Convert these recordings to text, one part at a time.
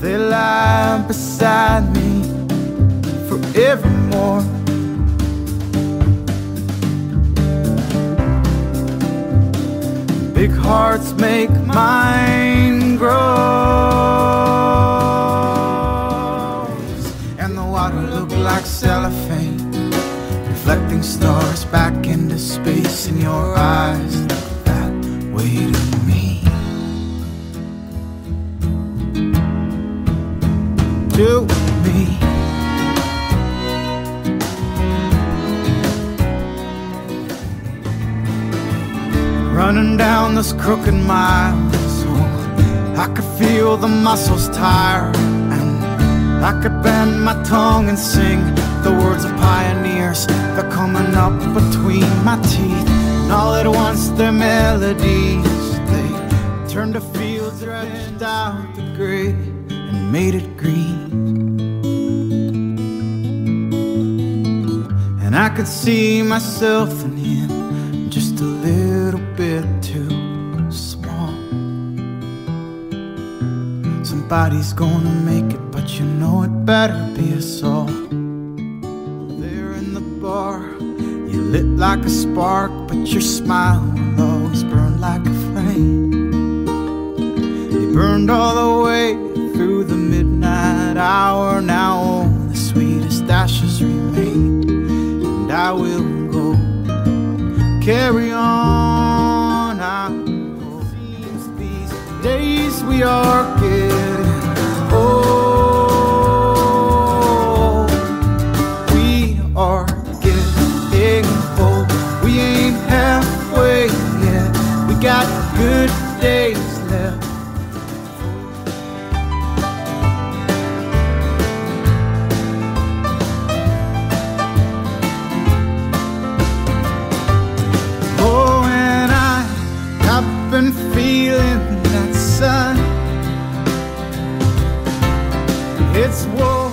they lie beside me forevermore. Big hearts make mine grow. And the water look like cellophane, reflecting stars back into space in your eyes. That way to me. Running down this crooked mile. So I could feel the muscles tire And I could bend my tongue and sing The words of pioneers They're coming up between my teeth. And all at once their melodies They turned the fields right out the gray And made it green. And I could see myself in him Somebody's gonna make it, but you know it better be us all. There in the bar, you lit like a spark, but your smile will always burn like a flame. You burned all the way through the midnight hour. Now only the sweetest ashes remain and I will go carry on. These days we are It's war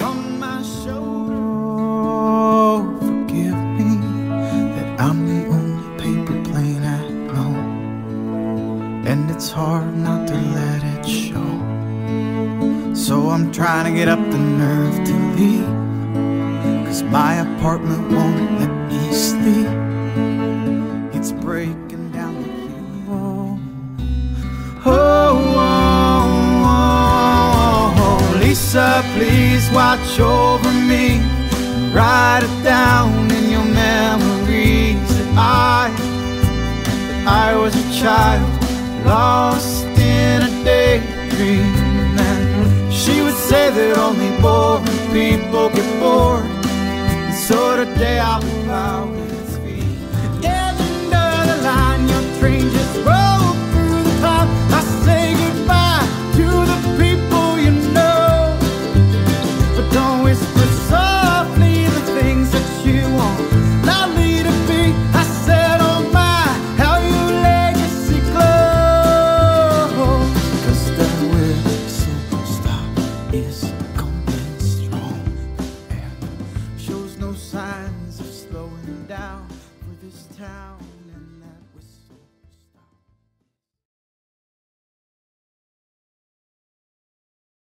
on my shoulder. Oh, forgive me that I'm the only paper plane I know, and it's hard not to let it show. So I'm trying to get up the nerve to leave, cause my apartment won't let me sleep. Lisa, please watch over me. Write it down in your memories that I, that I was a child lost in a daydream. And she would say that only bored people get bored. And so today I'll bow at its feet. The end of the line, your train just rolled signs of slowing down for this town.